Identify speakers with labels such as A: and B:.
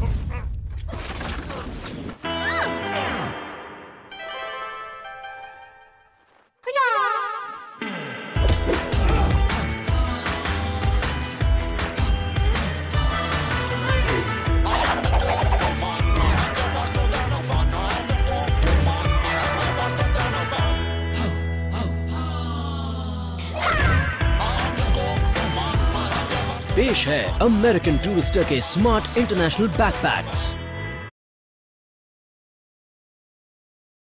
A: Oh. पेश है American Tourister के स्मार्ट इंटरनेशनल बैकपैक्स।